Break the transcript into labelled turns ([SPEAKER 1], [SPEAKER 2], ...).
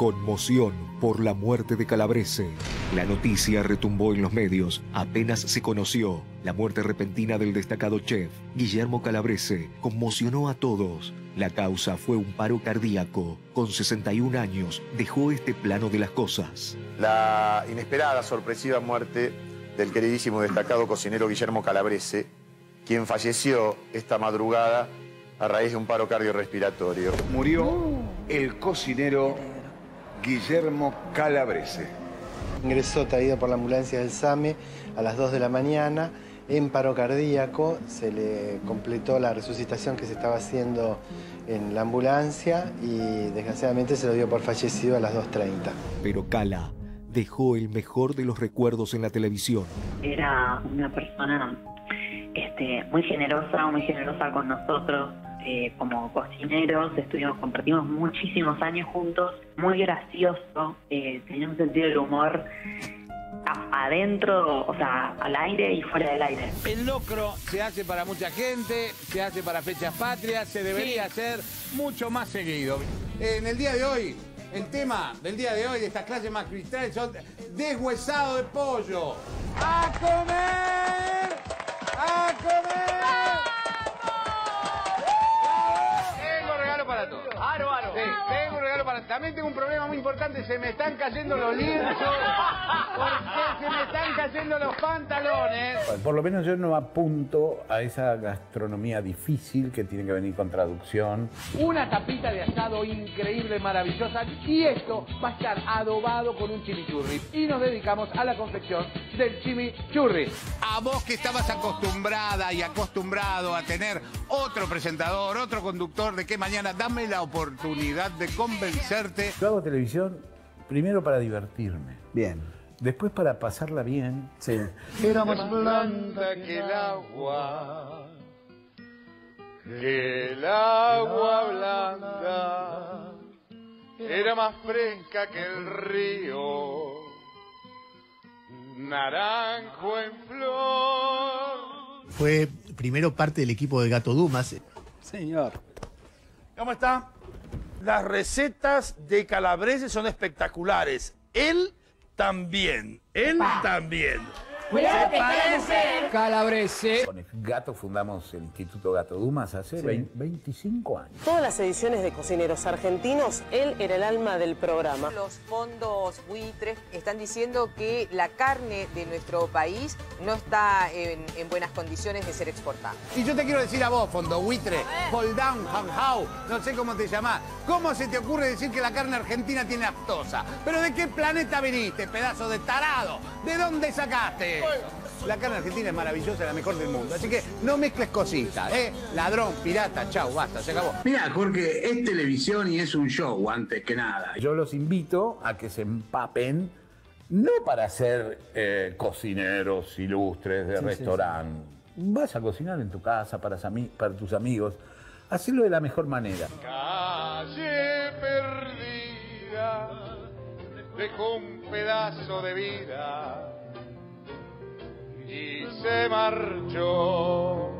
[SPEAKER 1] Conmoción por la muerte de Calabrese. La noticia retumbó en los medios. Apenas se conoció la muerte repentina del destacado chef Guillermo Calabrese. Conmocionó a todos. La causa fue un paro cardíaco. Con 61 años dejó este plano de las cosas.
[SPEAKER 2] La inesperada, sorpresiva muerte del queridísimo destacado cocinero Guillermo Calabrese, quien falleció esta madrugada a raíz de un paro cardiorrespiratorio.
[SPEAKER 3] Murió el cocinero Guillermo Calabrese.
[SPEAKER 4] Ingresó traído por la ambulancia del SAME a las 2 de la mañana en paro cardíaco. Se le completó la resucitación que se estaba haciendo en la ambulancia y desgraciadamente se lo dio por fallecido a las 2.30.
[SPEAKER 1] Pero Cala dejó el mejor de los recuerdos en la televisión.
[SPEAKER 5] Era una persona este, muy generosa, muy generosa con nosotros. Eh, como cocineros, estuvimos, compartimos muchísimos años juntos, muy gracioso, eh, tenía un sentido del humor adentro, o sea, al aire y fuera del aire.
[SPEAKER 6] El locro se hace para mucha gente, se hace para fechas patrias, se debería hacer mucho más seguido. En el día de hoy, el tema del día de hoy de estas clases más cristales son deshuesado de pollo. ¡A comer! ¡A comer! También tengo un problema muy importante, se me están cayendo los lienzos. Porque se me están cayendo los pantalones.
[SPEAKER 7] Por lo menos yo no apunto a esa gastronomía difícil que tiene que venir con traducción.
[SPEAKER 6] Una tapita de asado increíble, maravillosa. Y esto va a estar adobado con un chimichurri. Y nos dedicamos a la confección del chimichurri. A vos que estabas acostumbrada y acostumbrado a tener otro presentador, otro conductor, de que mañana dame la oportunidad de
[SPEAKER 7] Yo hago televisión primero para divertirme.
[SPEAKER 4] Bien.
[SPEAKER 7] Después para pasarla bien.
[SPEAKER 4] Sí.
[SPEAKER 6] Era más blanda que el agua, que el agua blanda. Era más fresca que el río, naranjo en flor.
[SPEAKER 8] Fue primero parte del equipo de Gato Dumas.
[SPEAKER 9] Señor. ¿Cómo está? Las recetas de Calabrese son espectaculares. Él también. Él también.
[SPEAKER 10] Cuidado que parece
[SPEAKER 7] Calabrese. Con el Gato fundamos el Instituto Gato Dumas hace 20 25 años.
[SPEAKER 11] Todas las ediciones de Cocineros Argentinos, él era el alma del programa.
[SPEAKER 12] Los fondos buitres están diciendo que la carne de nuestro país no está en, en buenas condiciones de ser exportada.
[SPEAKER 6] Y yo te quiero decir a vos, fondo buitre, hold down, hang how, no sé cómo te llamás. ¿Cómo se te ocurre decir que la carne argentina tiene aptosa? ¿Pero de qué planeta viniste, pedazo de tarado? ¿De dónde sacaste? La carne argentina es maravillosa, la mejor del mundo. Así que no mezcles cositas, ¿eh? Ladrón, pirata, chau, basta, se acabó.
[SPEAKER 13] Mira, Jorge, es televisión y es un show antes que nada.
[SPEAKER 7] Yo los invito a que se empapen, no para ser eh, cocineros ilustres de
[SPEAKER 8] Sí, sí,
[SPEAKER 7] restaurante. Vas a cocinar en tu casa para tus amigos. Hacelo de la mejor manera.
[SPEAKER 6] Calle perdida, dejó un pedazo de vida y se marchó.